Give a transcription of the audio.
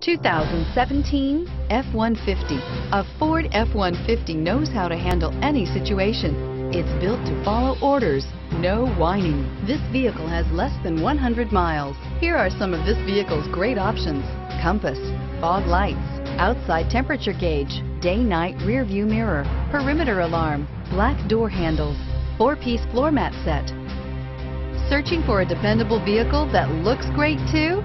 2017 F-150. A Ford F-150 knows how to handle any situation. It's built to follow orders, no whining. This vehicle has less than 100 miles. Here are some of this vehicle's great options. Compass, fog lights, outside temperature gauge, day-night rear view mirror, perimeter alarm, black door handles, four-piece floor mat set. Searching for a dependable vehicle that looks great too?